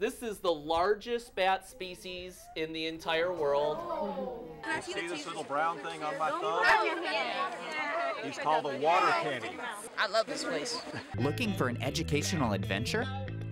This is the largest bat species in the entire world. You see this little brown thing on my thumb? He's called a water penny. I love this place. Looking for an educational adventure?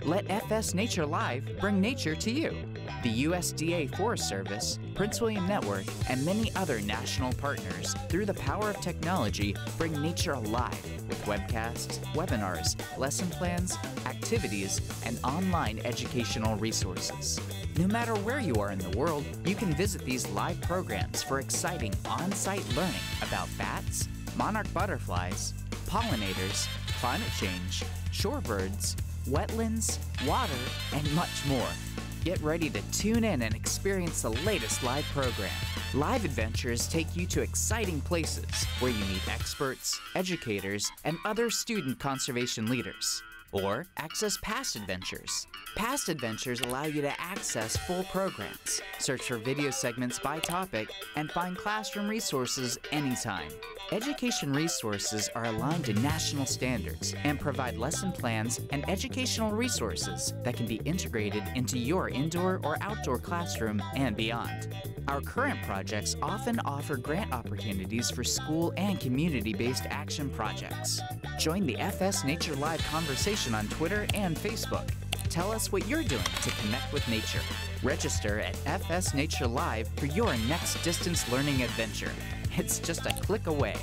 Let FS Nature Live bring nature to you. The USDA Forest Service, Prince William Network, and many other national partners, through the power of technology, bring nature alive with webcasts, webinars, lesson plans, activities, and online educational resources. No matter where you are in the world, you can visit these live programs for exciting on site learning about bats, monarch butterflies, pollinators, climate change, shorebirds, wetlands, water, and much more. Get ready to tune in and experience the latest live program. Live adventures take you to exciting places where you meet experts, educators, and other student conservation leaders. Or access past adventures. Past adventures allow you to access full programs, search for video segments by topic, and find classroom resources anytime. Education resources are aligned to national standards and provide lesson plans and educational resources that can be integrated into your indoor or outdoor classroom and beyond. Our current projects often offer grant opportunities for school and community based action projects. Join the FS Nature Live conversation on Twitter and Facebook. Tell us what you're doing to connect with nature. Register at FS Nature Live for your next distance learning adventure. It's just a click away.